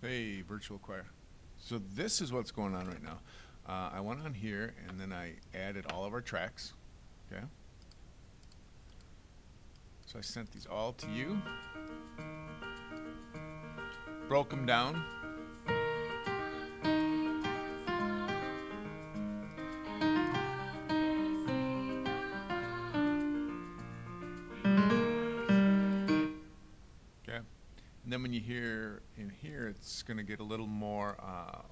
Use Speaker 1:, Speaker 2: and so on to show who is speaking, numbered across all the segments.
Speaker 1: Hey, virtual choir. So this is what's going on right now. Uh, I went on here and then I added all of our tracks. Okay. So I sent these all to you. Broke them down. And then when you hear in here, it's going to get a little more um,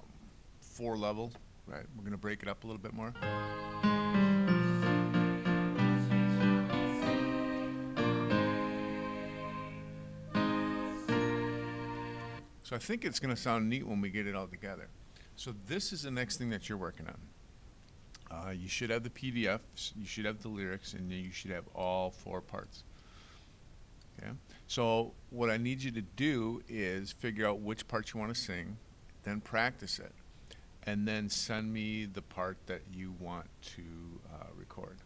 Speaker 1: four level, right? We're going to break it up a little bit more. So I think it's going to sound neat when we get it all together. So this is the next thing that you're working on. Uh, you should have the PDFs, you should have the lyrics, and you should have all four parts. Okay. So what I need you to do is figure out which part you want to sing, then practice it, and then send me the part that you want to uh, record.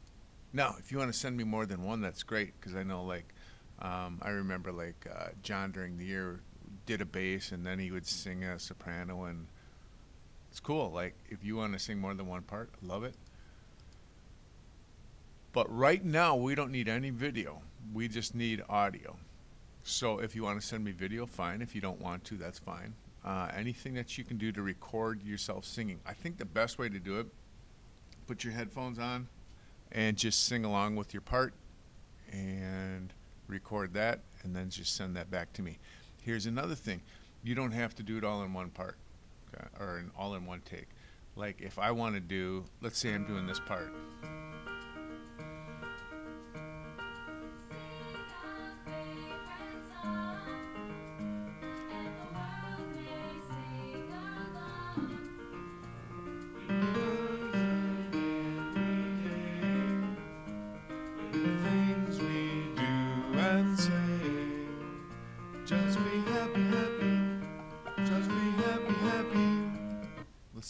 Speaker 1: Now, if you want to send me more than one, that's great because I know like um, I remember like uh, John during the year did a bass and then he would sing a soprano and it's cool. Like if you want to sing more than one part, love it. But right now we don't need any video. We just need audio. So if you want to send me video, fine. If you don't want to, that's fine. Uh, anything that you can do to record yourself singing. I think the best way to do it, put your headphones on and just sing along with your part and record that and then just send that back to me. Here's another thing. You don't have to do it all in one part okay, or in all in one take. Like if I want to do, let's say I'm doing this part.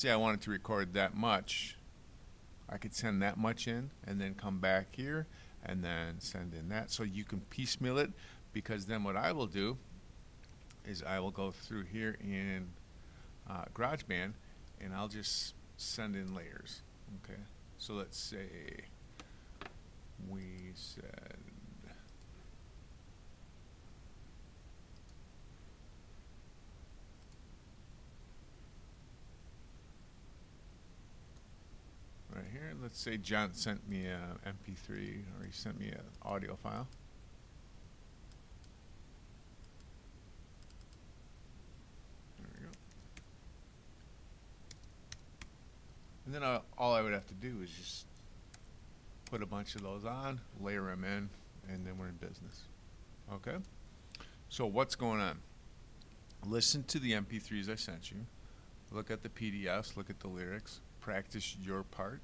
Speaker 2: Say
Speaker 1: I wanted to record that much, I could send that much in and then come back here and then send in that. So you can piecemeal it because then what I will do is I will go through here in uh, GarageBand and I'll just send in layers. Okay, so let's say we said here. Let's say John sent me a MP3 or he sent me an audio file. There we go. And then uh, all I would have to do is just put a bunch of those on, layer them in, and then we're in business. Okay? So what's going on? Listen to the MP3s I sent you. Look at the PDFs, look at the lyrics, practice your part.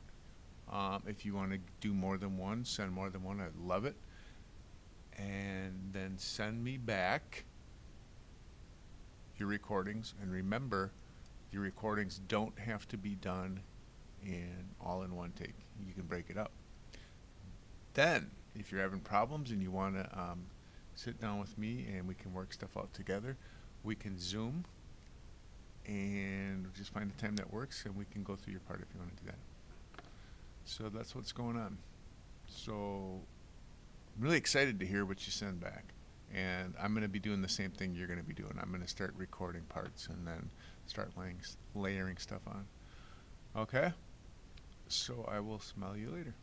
Speaker 1: Um, if you want to do more than one, send more than one. I'd love it. And then send me back your recordings. And remember, your recordings don't have to be done in all in one take. You can break it up. Then, if you're having problems and you want to um, sit down with me and we can work stuff out together, we can Zoom and just find a time that works and we can go through your part if you want to do that. So that's what's going on. So I'm really excited to hear what you send back. And I'm going to be doing the same thing you're going to be doing. I'm going to start recording parts and then start laying, layering stuff on. Okay? So I will smell you later.